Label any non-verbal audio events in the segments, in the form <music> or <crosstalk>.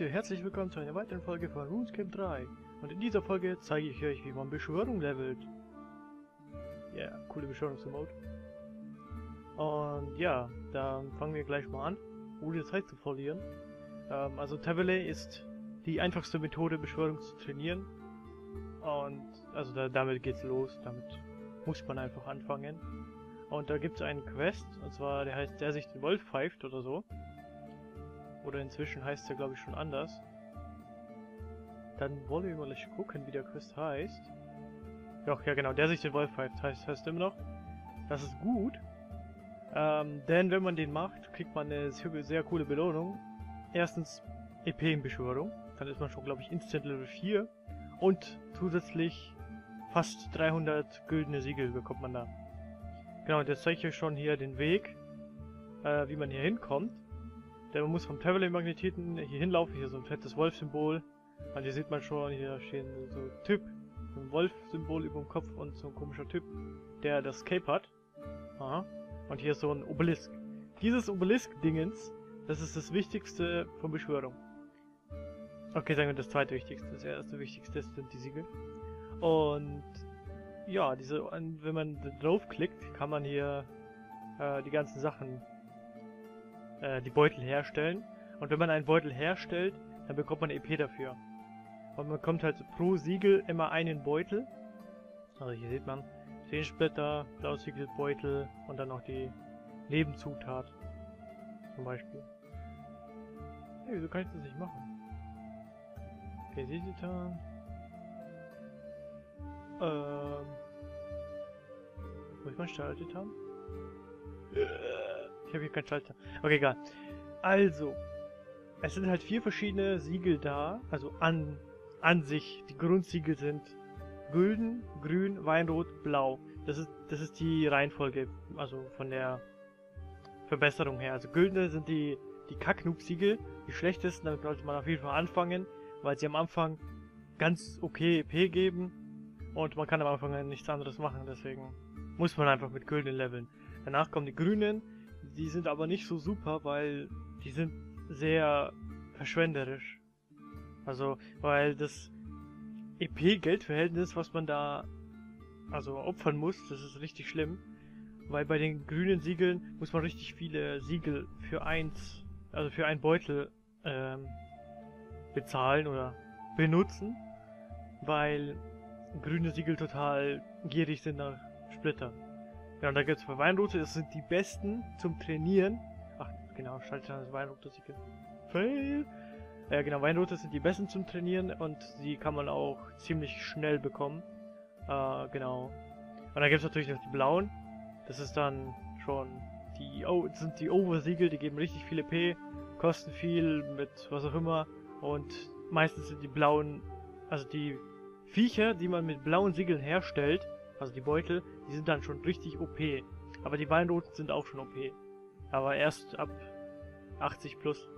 Leute, herzlich willkommen zu einer weiteren Folge von RuneScape 3. Und in dieser Folge zeige ich euch, wie man Beschwörung levelt. Ja, yeah, coole Beschwörungsmode. Und ja, dann fangen wir gleich mal an, ohne Zeit zu verlieren. Ähm, also Tavalay ist die einfachste Methode, Beschwörung zu trainieren. Und also da, damit geht's los, damit muss man einfach anfangen. Und da gibt es einen Quest, und zwar der heißt Der sich den Wolf pfeift oder so. Oder inzwischen heißt er glaube ich schon anders. Dann wollen wir mal gucken, wie der Quest heißt. Doch, ja genau, der sich den Wolf pfeift heißt, heißt immer noch. Das ist gut. Ähm, denn wenn man den macht, kriegt man eine sehr, sehr coole Belohnung. Erstens EP-Beschwörung. Dann ist man schon, glaube ich, Instant Level 4. Und zusätzlich fast 300 güldene Siegel bekommt man da. Genau, und jetzt zeige ich euch schon hier den Weg, äh, wie man hier hinkommt. Denn man muss vom Traveling-Magnetiten hier hinlaufen, hier so ein fettes Wolf-Symbol. Und hier sieht man schon, hier stehen so Typ, so ein Wolf-Symbol über dem Kopf und so ein komischer Typ, der das Cape hat. Aha. Und hier ist so ein Obelisk. Dieses Obelisk-Dingens, das ist das Wichtigste von Beschwörung. Okay, sagen wir das zweite Wichtigste. Das erste Wichtigste sind die Siegel. Und ja, diese, wenn man draufklickt, kann man hier äh, die ganzen Sachen, äh, die Beutel herstellen. Und wenn man einen Beutel herstellt, dann bekommt man EP dafür. Und man bekommt halt pro Siegel immer einen Beutel. Also hier sieht man Seensplitter, Blausiegelbeutel und dann noch die Nebenzutat. Zum Beispiel. Hey, wieso kann ich das nicht machen? Okay, Seesitan. Ähm. Muss ich mal Schalter haben? Ich habe hier keinen Schalter. Okay, egal. Also, es sind halt vier verschiedene Siegel da. Also an, an sich. Die Grundsiegel sind Gülden, Grün, Weinrot, Blau. Das ist, das ist die Reihenfolge, also von der Verbesserung her. Also Güldene sind die, die Kacknoob-Siegel, die schlechtesten, damit sollte man auf jeden Fall anfangen, weil sie am Anfang ganz okay EP geben und man kann am Anfang nichts anderes machen, deswegen muss man einfach mit Gülden leveln. Danach kommen die Grünen, die sind aber nicht so super, weil die sind sehr verschwenderisch. Also, weil das EP-Geldverhältnis, was man da also opfern muss, das ist richtig schlimm. Weil bei den grünen Siegeln muss man richtig viele Siegel für eins, also für einen Beutel ähm, bezahlen oder benutzen. Weil grüne Siegel total gierig sind nach Splitter. Ja, und da gibt es bei Weinrote, das sind die besten zum Trainieren. Ach, genau, schalte das Weinrote Siegel. Fail! Ja, genau, Weinrote sind die besten zum Trainieren und die kann man auch ziemlich schnell bekommen. Äh, genau. Und dann gibt es natürlich noch die blauen. Das ist dann schon die, oh, das sind die Oversiegel, die geben richtig viele P, kosten viel mit was auch immer. Und meistens sind die blauen, also die Viecher, die man mit blauen Siegeln herstellt, also die Beutel, die sind dann schon richtig OP. Aber die Weinroten sind auch schon OP. Aber erst ab 80 plus.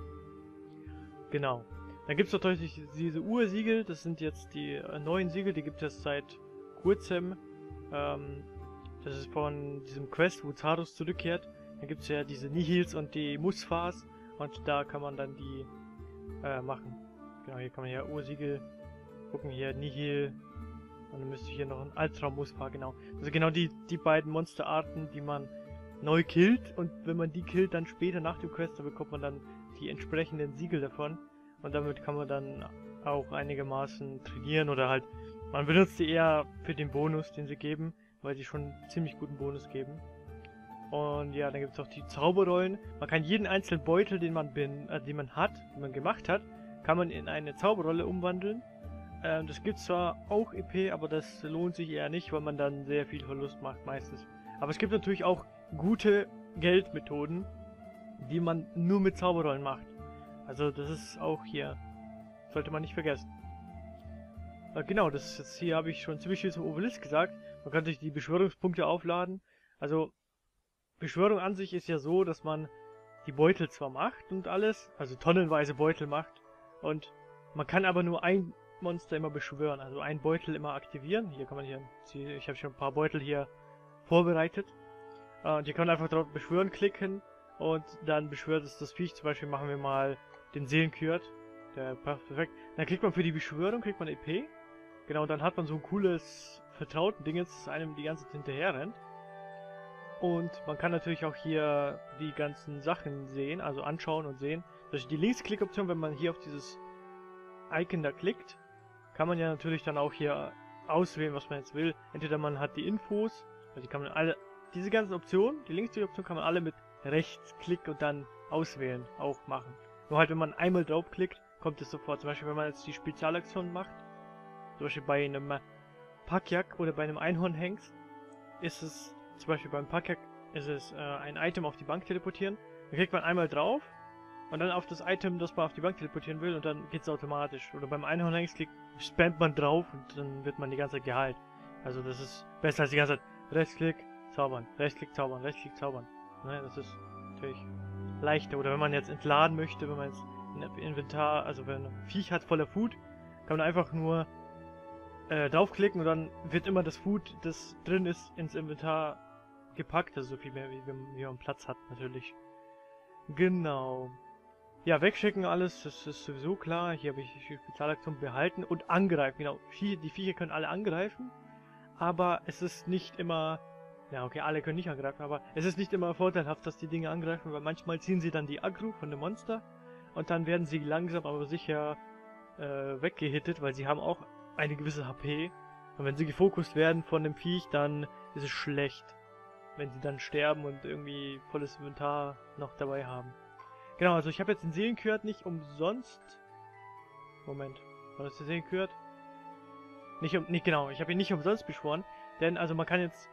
Genau. Dann gibt es natürlich diese Ursiegel, das sind jetzt die äh, neuen Siegel, die gibt es seit kurzem. Ähm, das ist von diesem Quest, wo Zarus zurückkehrt. Dann gibt es ja diese Nihils und die Musfas und da kann man dann die äh, machen. Genau, hier kann man ja Ursiegel gucken, hier Nihil und dann müsste hier noch ein Ultra Musfa, genau. Also genau die, die beiden Monsterarten, die man neu killt und wenn man die killt, dann später nach dem Quest, dann bekommt man dann die entsprechenden Siegel davon und damit kann man dann auch einigermaßen trainieren oder halt man benutzt die eher für den Bonus, den sie geben, weil sie schon ziemlich guten Bonus geben. Und ja, dann gibt es auch die Zauberrollen. Man kann jeden einzelnen Beutel, den man, bin, äh, den man hat, den man gemacht hat, kann man in eine Zauberrolle umwandeln. Ähm, das gibt zwar auch EP, aber das lohnt sich eher nicht, weil man dann sehr viel Verlust macht meistens. Aber es gibt natürlich auch gute Geldmethoden, die man nur mit Zauberrollen macht. Also das ist auch hier, sollte man nicht vergessen. Äh, genau, das jetzt hier habe ich schon ziemlich viel zum Obelisk gesagt. Man kann sich die Beschwörungspunkte aufladen. Also, Beschwörung an sich ist ja so, dass man die Beutel zwar macht und alles, also tonnenweise Beutel macht, und man kann aber nur ein Monster immer beschwören, also ein Beutel immer aktivieren. Hier kann man hier, ich habe schon ein paar Beutel hier vorbereitet. Äh, und hier kann man einfach drauf beschwören klicken und dann beschwört es das Viech. Zum Beispiel machen wir mal den Seelenkürt. Der perfekt. Dann kriegt man für die Beschwörung, kriegt man EP. Genau, dann hat man so ein cooles vertrauten Ding, das einem die ganze Zeit hinterher rennt. Und man kann natürlich auch hier die ganzen Sachen sehen, also anschauen und sehen. Durch die Linksklick-Option, wenn man hier auf dieses Icon da klickt, kann man ja natürlich dann auch hier auswählen, was man jetzt will. Entweder man hat die Infos, also die kann man alle, diese ganzen Optionen, die Linksklick-Option kann man alle mit Rechtsklick und dann auswählen auch machen. Nur halt, wenn man einmal draufklickt, kommt es sofort. Zum Beispiel, wenn man jetzt die Spezialaktion macht, zum Beispiel bei einem Packjak oder bei einem Einhornhengst, ist es, zum Beispiel beim Packjak, ist es äh, ein Item auf die Bank teleportieren. Dann klickt man einmal drauf und dann auf das Item, das man auf die Bank teleportieren will und dann geht es automatisch. Oder beim Einhornhengst klickt, spammt man drauf und dann wird man die ganze Zeit geheilt. Also das ist besser als die ganze Zeit Rechtsklick, zaubern, Rechtsklick, zaubern, Rechtsklick, zaubern. Ne, das ist natürlich leichter. Oder wenn man jetzt entladen möchte, wenn man jetzt ein Inventar, also wenn ein Viech hat voller Food, kann man einfach nur äh, draufklicken und dann wird immer das Food, das drin ist, ins Inventar gepackt. Also so viel mehr, wie, wie man Platz hat, natürlich. Genau. Ja, wegschicken alles, das ist sowieso klar. Hier habe ich die Spezialaktion behalten und angreifen. Genau, die Viecher können alle angreifen, aber es ist nicht immer ja, okay, alle können nicht angreifen, aber es ist nicht immer vorteilhaft, dass die Dinge angreifen, weil manchmal ziehen sie dann die Aggro von dem Monster und dann werden sie langsam aber sicher äh, weggehittet, weil sie haben auch eine gewisse HP. Und wenn sie gefokust werden von dem Viech, dann ist es schlecht. Wenn sie dann sterben und irgendwie volles Inventar noch dabei haben. Genau, also ich habe jetzt den Seelenkürt nicht umsonst... Moment, war das der Seelenkürt? Nicht, um, nicht genau, ich habe ihn nicht umsonst beschworen, denn also man kann jetzt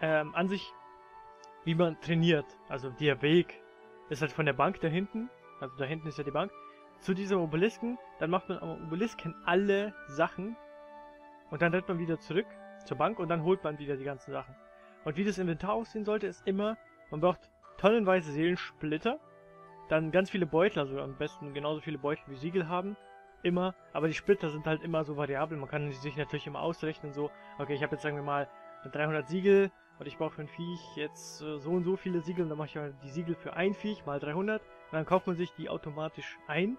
ähm, an sich, wie man trainiert. Also der Weg ist halt von der Bank da hinten, also da hinten ist ja die Bank, zu diesem Obelisken. Dann macht man am Obelisken alle Sachen und dann rennt man wieder zurück zur Bank und dann holt man wieder die ganzen Sachen. Und wie das Inventar aussehen sollte, ist immer, man braucht tonnenweise Seelensplitter, dann ganz viele Beutel, also am besten genauso viele Beutel wie Siegel haben, immer, aber die Splitter sind halt immer so variabel, man kann sich natürlich immer ausrechnen, so, okay, ich habe jetzt sagen wir mal 300 Siegel, und ich brauche für ein Viech jetzt äh, so und so viele Siegel. Und dann mache ich halt die Siegel für ein Viech mal 300. Und dann kauft man sich die automatisch ein.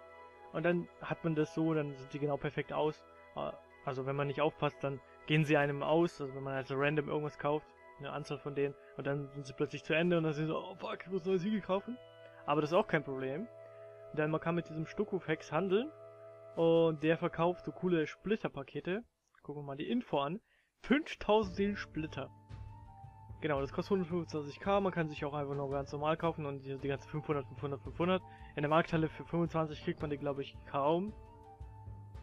Und dann hat man das so, dann sind die genau perfekt aus. Äh, also wenn man nicht aufpasst, dann gehen sie einem aus. Also wenn man also random irgendwas kauft, eine Anzahl von denen. Und dann sind sie plötzlich zu Ende und dann sind sie so, oh fuck, ich muss neue Siegel kaufen. Aber das ist auch kein Problem. Denn man kann mit diesem Stuckhof-Hex handeln. Und der verkauft so coole Splitterpakete. Gucken wir mal die Info an. 5000 Seelen-Splitter. Genau, das kostet 125k, man kann sich auch einfach nur ganz normal kaufen und die, die ganzen 500, 500, 500. In der Markthalle für 25 kriegt man die, glaube ich, kaum.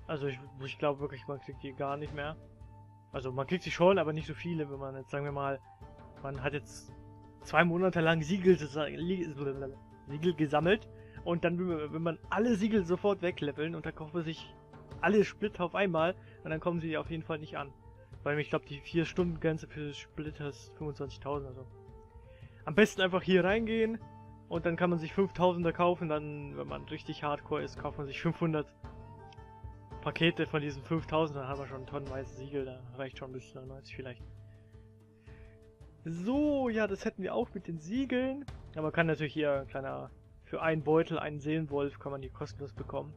Also ich, ich glaube wirklich, man kriegt die gar nicht mehr. Also man kriegt sie schon, aber nicht so viele, wenn man jetzt, sagen wir mal, man hat jetzt zwei Monate lang Siegel, Siegel gesammelt und dann will man alle Siegel sofort wegleveln und dann kauft man sich alle Splitter auf einmal und dann kommen sie auf jeden Fall nicht an. Weil ich glaube, die 4-Stunden-Grenze für Splitter ist 25.000 also. Am besten einfach hier reingehen und dann kann man sich 5000er kaufen. Dann, wenn man richtig hardcore ist, kauft man sich 500 Pakete von diesen 5000. Dann haben wir schon tonnenweise Siegel. Da reicht schon bis 90 vielleicht. So, ja, das hätten wir auch mit den Siegeln. Aber man kann natürlich hier, kleiner, für einen Beutel, einen Seelenwolf, kann man die kostenlos bekommen.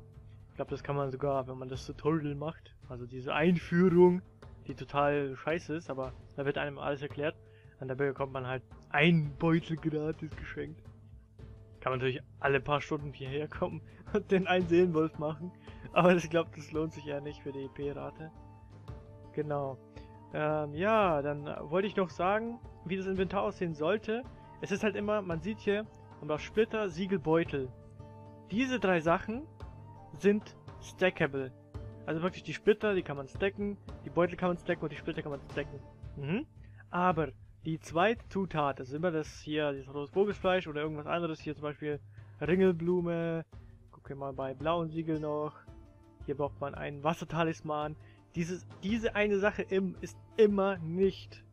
Ich glaube, das kann man sogar, wenn man das Tutorial macht. Also diese Einführung die total scheiße ist, aber da wird einem alles erklärt. Und dabei bekommt man halt ein Beutel gratis geschenkt. Kann man natürlich alle paar Stunden hierher kommen <laughs> und den einen Seelenwolf machen. Aber ich glaube, das lohnt sich eher nicht für die EP-Rate. Genau. Ähm, ja, dann wollte ich noch sagen, wie das Inventar aussehen sollte. Es ist halt immer, man sieht hier, man braucht Splitter, Siegel, Beutel. Diese drei Sachen sind stackable. Also wirklich die Splitter, die kann man stacken, die Beutel kann man stacken und die Splitter kann man stacken. Mhm. Aber die zweite Zutat, das ist immer das hier, dieses rotes Vogelsfleisch oder irgendwas anderes, hier zum Beispiel Ringelblume, gucken wir mal bei blauen Siegel noch, hier braucht man einen Wassertalisman. Dieses, diese eine Sache im, ist immer nicht,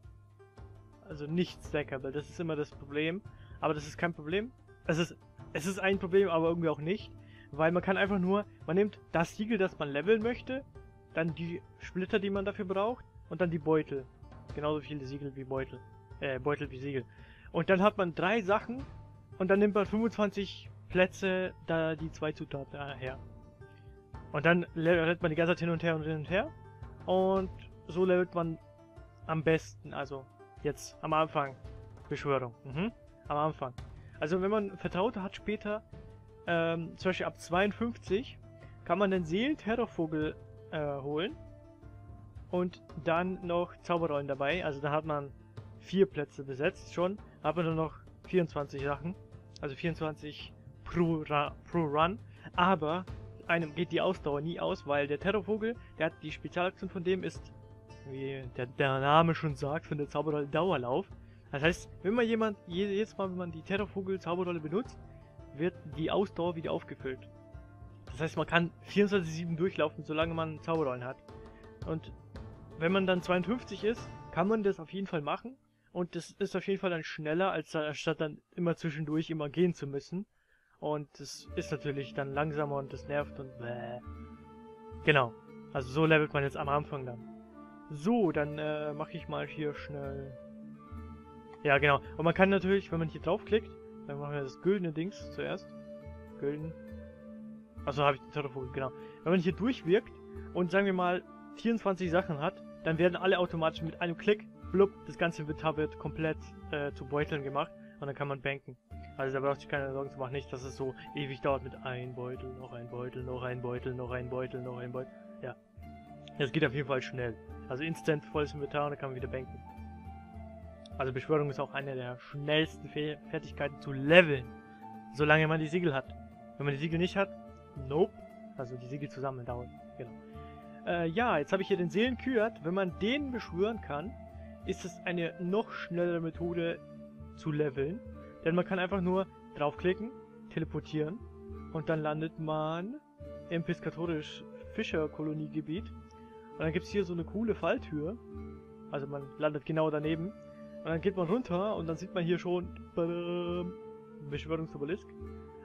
also nicht stackable, das ist immer das Problem. Aber das ist kein Problem. Es ist, es ist ein Problem, aber irgendwie auch nicht. Weil man kann einfach nur, man nimmt das Siegel, das man leveln möchte, dann die Splitter, die man dafür braucht, und dann die Beutel. Genauso viele Siegel wie Beutel. Äh, Beutel wie Siegel. Und dann hat man drei Sachen und dann nimmt man 25 Plätze da die zwei Zutaten äh, her. Und dann levelt man die ganze Zeit hin und her und hin und her. Und so levelt man am besten. Also jetzt am Anfang. Beschwörung. Mhm. Am Anfang. Also wenn man Vertraute hat später, ähm, zum Beispiel ab 52, kann man den Seelenterrorvogel äh, holen. Und dann noch Zauberrollen dabei. Also da hat man vier Plätze besetzt schon. Hat man nur noch 24 Sachen. Also 24 pro, Ra pro Run. Aber einem geht die Ausdauer nie aus, weil der Terrorvogel, der hat die Spezialaktion von dem ist, wie der, der Name schon sagt, von der Zauberrolle Dauerlauf. Das heißt, wenn man jemand, jedes Mal, wenn man die Terrorvogel Zauberrolle benutzt, wird die Ausdauer wieder aufgefüllt. Das heißt, man kann 24-7 durchlaufen, solange man Zauberrollen hat. Und wenn man dann 52 ist, kann man das auf jeden Fall machen. Und das ist auf jeden Fall dann schneller, als statt dann immer zwischendurch immer gehen zu müssen. Und das ist natürlich dann langsamer und das nervt und bäh. Genau. Also so levelt man jetzt am Anfang dann. So, dann äh, mache ich mal hier schnell... Ja, genau. Und man kann natürlich, wenn man hier draufklickt, dann machen wir das güldene Dings zuerst. Gülden. Also habe ich den Terrorvogel, genau. Wenn man hier durchwirkt und sagen wir mal 24 Sachen hat, dann werden alle automatisch mit einem Klick, blub, das ganze Inventar wird komplett äh, zu Beuteln gemacht und dann kann man banken. Also da braucht sich keine Sorgen zu machen, nicht, dass es so ewig dauert mit ein Beutel, noch ein Beutel, noch ein Beutel, noch ein Beutel, noch ein Beutel. Ja. Das geht auf jeden Fall schnell. Also instant volles Inventar und dann kann man wieder banken. Also Beschwörung ist auch eine der schnellsten Fe Fertigkeiten zu leveln. Solange man die Siegel hat. Wenn man die Siegel nicht hat, nope. Also die Siegel zusammen dauert. Genau. Äh, ja, jetzt habe ich hier den Seelenkürt. Wenn man den beschwören kann, ist es eine noch schnellere Methode zu leveln. Denn man kann einfach nur draufklicken, teleportieren und dann landet man im Piscatorisch Fischerkoloniegebiet. Und dann gibt es hier so eine coole Falltür. Also man landet genau daneben. Und dann geht man runter und dann sieht man hier schon Beschwörungsobelisk.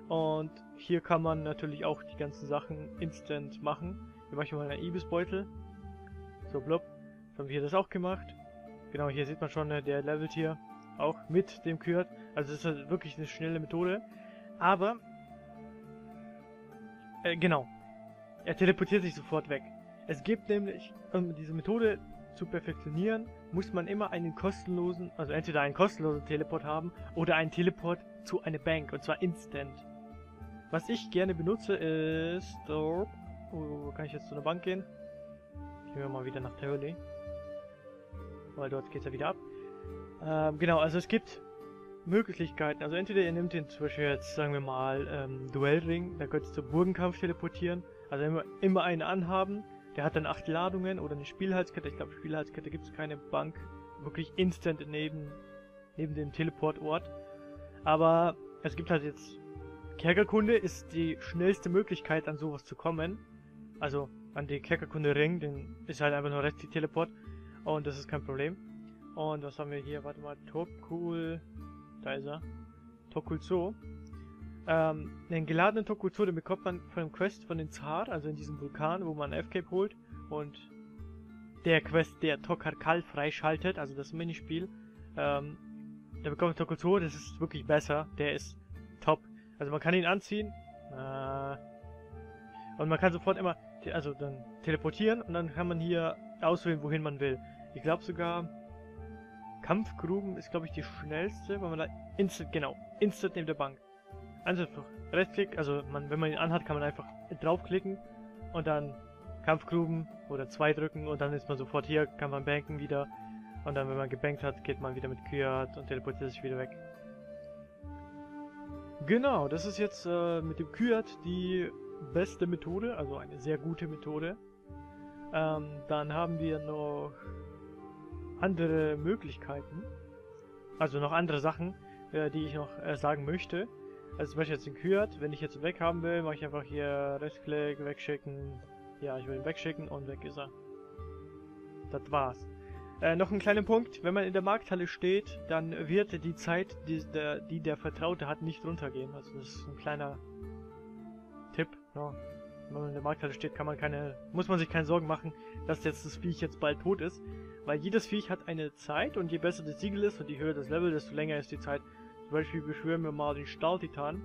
Und hier kann man natürlich auch die ganzen Sachen instant machen. Hier mache ich mal einen Ibisbeutel. So, blub. Dann haben wir hier das auch gemacht. Genau, hier sieht man schon, ne, der levelt hier auch mit dem Kürt. Also das ist halt wirklich eine schnelle Methode. Aber, äh, genau. Er teleportiert sich sofort weg. Es gibt nämlich, um diese Methode zu perfektionieren, muss man immer einen kostenlosen, also entweder einen kostenlosen Teleport haben oder einen Teleport zu einer Bank und zwar instant. Was ich gerne benutze ist, oh, wo kann ich jetzt zu einer Bank gehen? Gehen wir mal wieder nach Terroli. Weil dort geht es ja wieder ab. Ähm, genau, also es gibt Möglichkeiten. Also entweder ihr nehmt den zum Beispiel jetzt, sagen wir mal, ähm, Duellring, da könnt ihr zum Burgenkampf teleportieren. Also immer, immer einen anhaben. Der hat dann acht Ladungen oder eine Spielhalskette. Ich glaube, Spielhalskette gibt es keine Bank. Wirklich instant neben, neben dem Teleportort. Aber es gibt halt jetzt... Kerkerkunde ist die schnellste Möglichkeit, an sowas zu kommen. Also an die Kerkerkunde Ring, den ist halt einfach nur rechts Teleport. Und das ist kein Problem. Und was haben wir hier? Warte mal, Tokul... Da ist er. Tokulzo. Ähm, den geladenen Tokulzo, den bekommt man von dem Quest von den Zar, also in diesem Vulkan, wo man F-Cape holt. Und der Quest, der Tokarkal freischaltet, also das Minispiel, ähm, der bekommt Tokulzo, das ist wirklich besser. Der ist top. Also man kann ihn anziehen. Äh, und man kann sofort immer, also dann teleportieren und dann kann man hier auswählen, wohin man will. Ich glaube sogar, Kampfgruben ist, glaube ich, die schnellste, weil man da instant, genau, instant neben der Bank. Einfach Rechtsklick, also man, wenn man ihn anhat, kann man einfach draufklicken und dann Kampfgruben oder zwei drücken und dann ist man sofort hier, kann man banken wieder. Und dann, wenn man gebankt hat, geht man wieder mit Kyat und teleportiert sich wieder weg. Genau, das ist jetzt äh, mit dem Kyat die beste Methode, also eine sehr gute Methode. Ähm, dann haben wir noch andere Möglichkeiten. Also noch andere Sachen, äh, die ich noch äh, sagen möchte. Also zum Beispiel jetzt den Kürt, wenn ich jetzt weg haben will, mache ich einfach hier Rechtsklick, wegschicken. Ja, ich will ihn wegschicken und weg ist er. Das war's. Äh, noch ein kleiner Punkt, wenn man in der Markthalle steht, dann wird die Zeit, die der, die der Vertraute hat, nicht runtergehen. Also das ist ein kleiner Tipp. Ja. Wenn man in der Markthalle steht, kann man keine, muss man sich keine Sorgen machen, dass jetzt das Viech jetzt bald tot ist. Weil jedes Viech hat eine Zeit und je besser das Siegel ist und je höher das Level, desto länger ist die Zeit. Zum Beispiel beschwören wir mal den Stahltitan.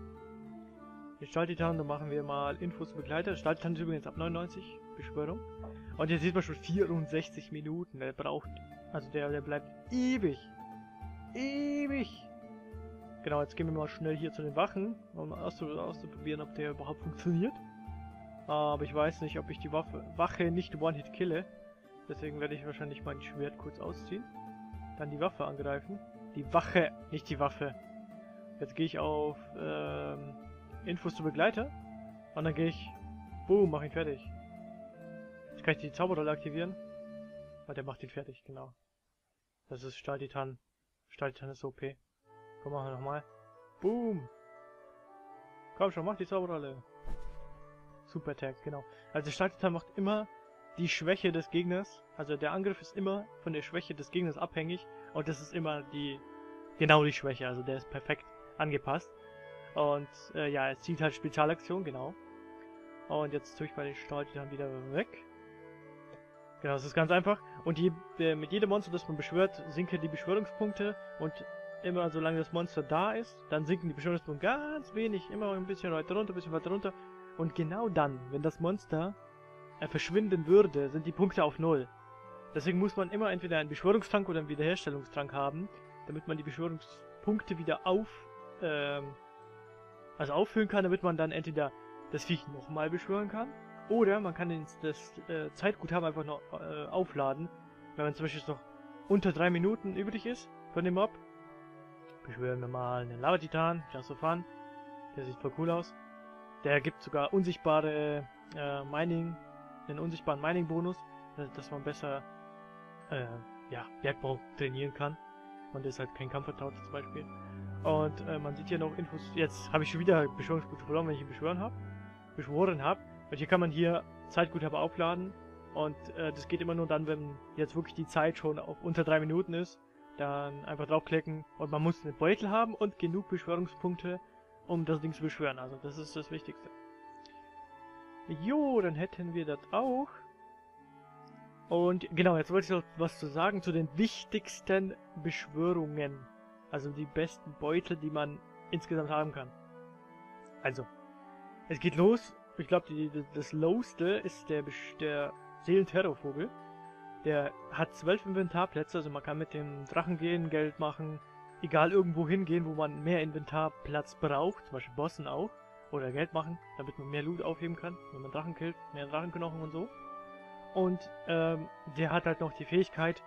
den Stahltitan, dann machen wir mal Infos zu Begleiter. Stahltitan ist übrigens ab 99, Beschwörung. Und jetzt sieht man schon 64 Minuten. Der braucht, also der, der bleibt ewig. Ewig. Genau, jetzt gehen wir mal schnell hier zu den Wachen, um auszuprobieren, ob der überhaupt funktioniert. Aber ich weiß nicht, ob ich die Waffe, Wache nicht One-Hit kille. Deswegen werde ich wahrscheinlich mein Schwert kurz ausziehen. Dann die Waffe angreifen. Die Wache, nicht die Waffe. Jetzt gehe ich auf ähm, Infos zu Begleiter. Und dann gehe ich... Boom, mach ihn fertig. Jetzt kann ich die Zauberrolle aktivieren. Weil der macht ihn fertig, genau. Das ist Stahltitan. Stahltitan ist OP. Komm, machen wir nochmal. Boom! Komm schon, mach die Zauberrolle. Super Attack, genau. Also Stahltitan macht immer die Schwäche des Gegners. Also der Angriff ist immer von der Schwäche des Gegners abhängig. Und das ist immer die... Genau die Schwäche. Also der ist perfekt angepasst. Und äh, ja, es zieht halt Spezialaktion, genau. Und jetzt tue ich mal den Stahltitan wieder weg. Genau, das ist ganz einfach. Und die, äh, mit jedem Monster, das man beschwört, sinken die Beschwörungspunkte. Und immer solange das Monster da ist, dann sinken die Beschwörungspunkte ganz wenig. Immer ein bisschen weiter runter, ein bisschen weiter runter. Und genau dann, wenn das Monster äh, verschwinden würde, sind die Punkte auf Null. Deswegen muss man immer entweder einen Beschwörungstrank oder einen Wiederherstellungstrank haben, damit man die Beschwörungspunkte wieder auf ähm, also auffüllen kann, damit man dann entweder das Viech nochmal beschwören kann, oder man kann das, äh, Zeitguthaben einfach noch äh, aufladen, wenn man zum Beispiel noch unter drei Minuten übrig ist von dem Mob. Beschwören wir mal einen Lava-Titan, just so fun. Der sieht voll cool aus. Der gibt sogar unsichtbare äh, Mining, einen unsichtbaren Mining-Bonus, dass man besser äh, ja, Bergbau trainieren kann. Und ist halt kein Kampfvertraut zum Beispiel. Und äh, man sieht hier noch Infos. Jetzt habe ich schon wieder Beschwörungspunkte verloren, wenn ich ihn beschwören habe. Beschworen habe. Und hier kann man hier Zeitguthabe aufladen. Und äh, das geht immer nur dann, wenn jetzt wirklich die Zeit schon auf unter drei Minuten ist. Dann einfach draufklicken und man muss einen Beutel haben und genug Beschwörungspunkte, um das Ding zu beschwören. Also das ist das Wichtigste. Jo, dann hätten wir das auch. Und genau, jetzt wollte ich noch was zu sagen zu den wichtigsten Beschwörungen. Also die besten Beutel, die man insgesamt haben kann. Also, es geht los. Ich glaube, das lowste ist der, der Seelenterrorvogel. Der hat zwölf Inventarplätze, also man kann mit dem Drachen gehen, Geld machen, egal irgendwo hingehen, wo man mehr Inventarplatz braucht, zum Beispiel Bossen auch, oder Geld machen, damit man mehr Loot aufheben kann, wenn man Drachen killt, mehr Drachenknochen und so. Und ähm, der hat halt noch die Fähigkeit,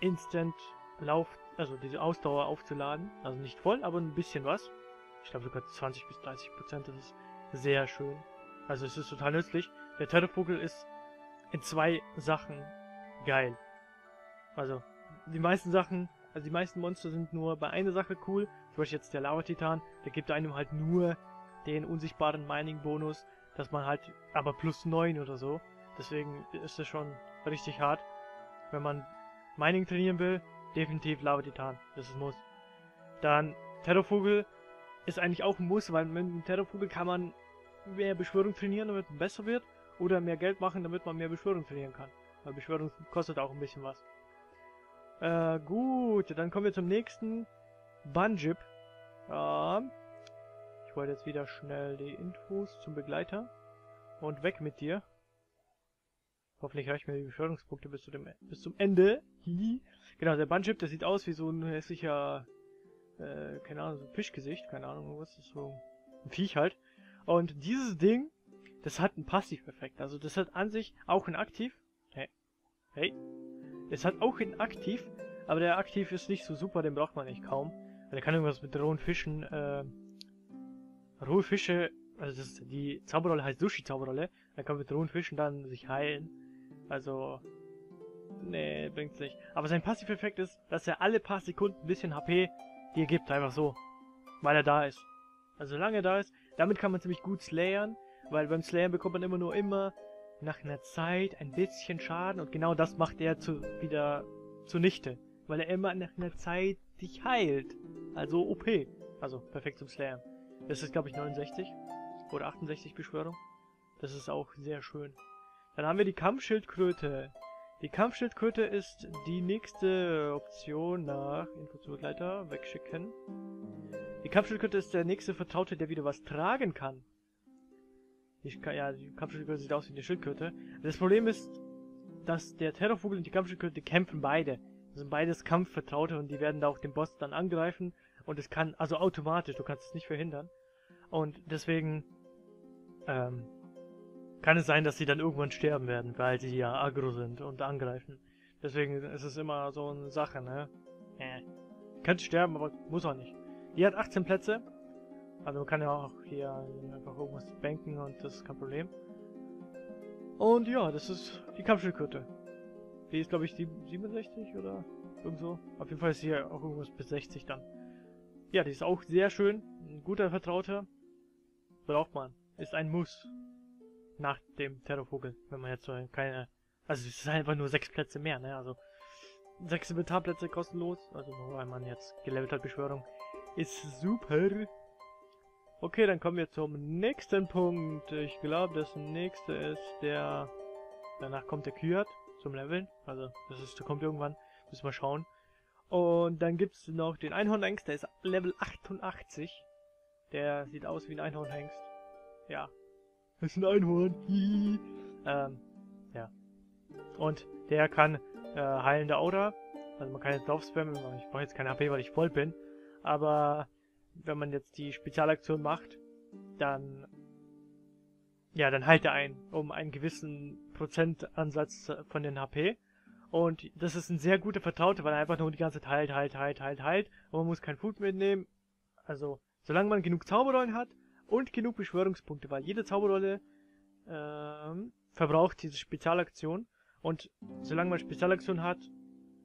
Instant Lauf, also diese Ausdauer aufzuladen. Also nicht voll, aber ein bisschen was. Ich glaube sogar 20 bis 30 Prozent, das ist sehr schön. Also es ist total nützlich. Der Terrorvogel ist in zwei Sachen geil. Also die meisten Sachen, also die meisten Monster sind nur bei einer Sache cool. Zum Beispiel jetzt der Lava-Titan, der gibt einem halt nur den unsichtbaren Mining-Bonus, dass man halt, aber plus 9 oder so. Deswegen ist es schon richtig hart. Wenn man Mining trainieren will, definitiv Lava Titan. Das ist ein Muss. Dann Terrorvogel ist eigentlich auch ein Muss, weil mit dem Terrorvogel kann man mehr Beschwörung trainieren, damit man besser wird. Oder mehr Geld machen, damit man mehr Beschwörung trainieren kann. Weil Beschwörung kostet auch ein bisschen was. Äh, gut, dann kommen wir zum nächsten. Bunjip. Ähm, ich wollte jetzt wieder schnell die Infos zum Begleiter. Und weg mit dir. Hoffentlich reichen mir die Beschwörungspunkte bis, zu dem, bis zum Ende. Genau, der Bunchip, der sieht aus wie so ein hässlicher, äh, keine Ahnung, so ein Fischgesicht, keine Ahnung, was ist so ein Viech halt. Und dieses Ding, das hat einen Passiveffekt. Also das hat an sich auch ein Aktiv. Hey. Hey. Es hat auch ein Aktiv, aber der Aktiv ist nicht so super, den braucht man nicht kaum. Der kann irgendwas mit rohen Fischen, äh, rohe Fische, also das, die Zauberrolle heißt Sushi-Zauberrolle, dann kann mit rohen Fischen dann sich heilen. Also, Nee, bringt's nicht. Aber sein Passiveffekt ist, dass er alle paar Sekunden ein bisschen HP dir gibt, einfach so. Weil er da ist. Also solange er da ist, damit kann man ziemlich gut slayern, weil beim Slayern bekommt man immer nur immer nach einer Zeit ein bisschen Schaden und genau das macht er zu, wieder zunichte. Weil er immer nach einer Zeit dich heilt. Also OP. Also perfekt zum Slayern. Das ist glaube ich 69 oder 68 Beschwörung. Das ist auch sehr schön. Dann haben wir die Kampfschildkröte. Die Kampfschildkröte ist die nächste Option nach Infozugleiter wegschicken. Die Kampfschildkröte ist der nächste Vertraute, der wieder was tragen kann. Die, ja, die Kampfschildkröte sieht aus wie eine Schildkröte. Das Problem ist, dass der Terrorvogel und die Kampfschildkröte kämpfen beide. Das sind beides Kampfvertraute und die werden da auch den Boss dann angreifen. Und es kann, also automatisch, du kannst es nicht verhindern. Und deswegen, ähm, kann es sein, dass sie dann irgendwann sterben werden, weil sie ja aggro sind und angreifen. Deswegen ist es immer so eine Sache, ne? Äh. Könnte sterben, aber muss auch nicht. Die hat 18 Plätze. Also man kann ja auch hier einfach irgendwas banken und das ist kein Problem. Und ja, das ist die Kampfschildkröte. Die ist glaube ich die 67 oder irgend so. Auf jeden Fall ist hier auch irgendwas bis 60 dann. Ja, die ist auch sehr schön. Ein guter Vertrauter. Braucht man. Ist ein Muss. Nach dem Terrorvogel. Wenn man jetzt so keine... Also es ist einfach nur sechs Plätze mehr, ne? Also sechs Inventarplätze kostenlos. Also nur weil man jetzt gelevelt hat, Beschwörung. Ist super. Okay, dann kommen wir zum nächsten Punkt. Ich glaube, das nächste ist der... Danach kommt der Kyat zum Leveln. Also, das ist, der kommt irgendwann. Müssen wir schauen. Und dann gibt es noch den Einhornhengst, der ist Level 88. Der sieht aus wie ein Einhornhengst. Ja. Das ist ein Einhorn. ähm, ja. Und der kann äh, heilende Aura. Also man kann jetzt drauf spammen. Ich brauche jetzt keine HP, weil ich voll bin. Aber wenn man jetzt die Spezialaktion macht, dann ja, dann heilt er ein um einen gewissen Prozentansatz von den HP. Und das ist ein sehr guter Vertrauter, weil er einfach nur die ganze Zeit heilt, heilt, heilt, heilt, heilt. Und man muss kein Food mitnehmen. Also, solange man genug Zauberrollen hat und genug Beschwörungspunkte, weil jede Zauberrolle ähm, verbraucht diese Spezialaktion. Und solange man Spezialaktion hat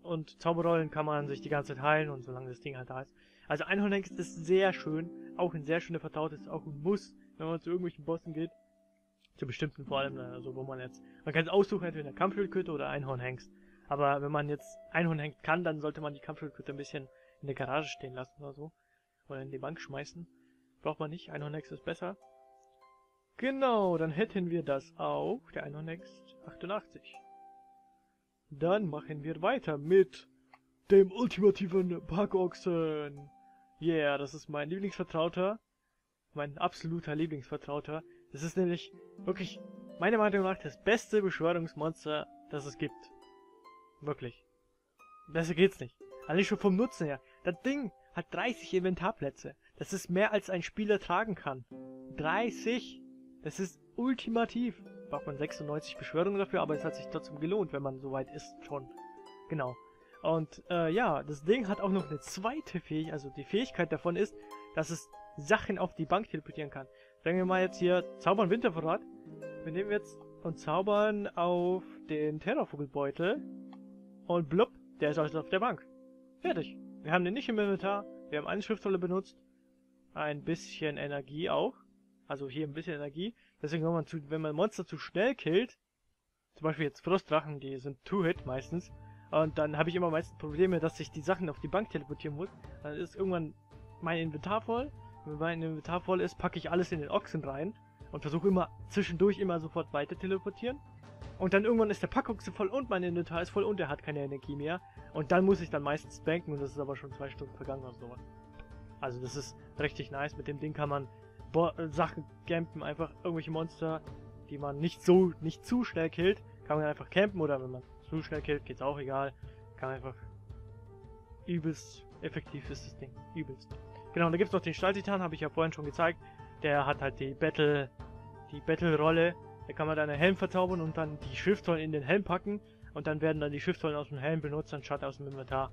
und Zauberrollen, kann man sich die ganze Zeit heilen und solange das Ding halt da ist. Also Einhornhengst ist sehr schön, auch ein sehr schöner Vertrauter, ist auch ein Muss, wenn man zu irgendwelchen Bossen geht. Zu bestimmten vor allem, also wo man jetzt, man kann es aussuchen, entweder Kampfschildkröte oder Einhornhengst. Aber wenn man jetzt Einhornhengst kann, dann sollte man die Kampfschildkröte ein bisschen in der Garage stehen lassen oder so. Oder in die Bank schmeißen. Braucht man nicht, Einhornhengst ist besser. Genau, dann hätten wir das auch, der Einhornhengst 88. Dann machen wir weiter mit dem ultimativen Packochsen. Yeah, das ist mein Lieblingsvertrauter. Mein absoluter Lieblingsvertrauter. Das ist nämlich wirklich, meiner Meinung nach, das beste Beschwörungsmonster, das es gibt. Wirklich. Besser geht's nicht. Allein schon vom Nutzen her. Das Ding hat 30 Inventarplätze. Das ist mehr als ein Spieler tragen kann. 30! Das ist ultimativ. Braucht man 96 Beschwörungen dafür, aber es hat sich trotzdem gelohnt, wenn man so weit ist schon. Genau. Und äh, ja, das Ding hat auch noch eine zweite Fähigkeit, also die Fähigkeit davon ist, dass es Sachen auf die Bank teleportieren kann. Sagen wir mal jetzt hier Zaubern Wintervorrat. Wir nehmen jetzt und zaubern auf den Terrorvogelbeutel und blub, der ist also auf der Bank. Fertig. Wir haben den nicht im Inventar, wir haben eine Schriftrolle benutzt, ein bisschen Energie auch, also hier ein bisschen Energie. Deswegen, wenn man, zu, wenn man Monster zu schnell killt, zum Beispiel jetzt Frostdrachen, die sind Two-Hit meistens, und dann habe ich immer meistens Probleme, dass ich die Sachen auf die Bank teleportieren muss. Dann ist irgendwann mein Inventar voll. Wenn mein Inventar voll ist, packe ich alles in den Ochsen rein und versuche immer zwischendurch immer sofort weiter teleportieren. Und dann irgendwann ist der Packochse voll und mein Inventar ist voll und er hat keine Energie mehr. Und dann muss ich dann meistens banken und das ist aber schon zwei Stunden vergangen oder sowas. Also das ist richtig nice. Mit dem Ding kann man Bo Sachen campen, einfach irgendwelche Monster, die man nicht so, nicht zu schnell killt, kann man einfach campen oder wenn man zu schnell killt, geht's auch egal. Kann einfach übelst effektiv ist das Ding. Übelst. Genau, und da gibt's noch den Stahltitan, habe ich ja vorhin schon gezeigt. Der hat halt die Battle, die Battle-Rolle. Da kann man dann einen Helm verzaubern und dann die Schriftrollen in den Helm packen. Und dann werden dann die Schriftrollen aus dem Helm benutzt, anstatt aus dem Inventar.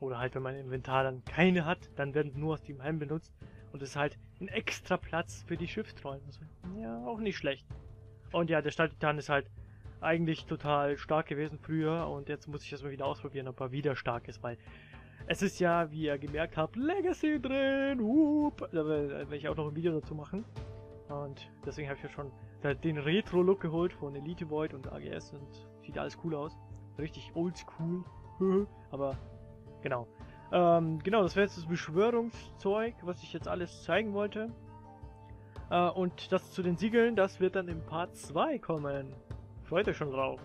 Oder halt, wenn mein Inventar dann keine hat, dann werden nur aus dem Helm benutzt. Und es ist halt ein extra Platz für die Schriftrollen. Also, ja, auch nicht schlecht. Und ja, der Stahltitan ist halt eigentlich total stark gewesen früher und jetzt muss ich das mal wieder ausprobieren, ob er wieder stark ist, weil es ist ja, wie ihr gemerkt habt, Legacy drin. Whoop. Da werde ich auch noch ein Video dazu machen. Und deswegen habe ich ja schon den Retro-Look geholt von Elite Void und AGS und sieht alles cool aus. Richtig oldschool. <laughs> Aber genau. Ähm, genau, das wäre jetzt das Beschwörungszeug, was ich jetzt alles zeigen wollte. Äh, und das zu den Siegeln, das wird dann im Part 2 kommen. Freut euch schon drauf.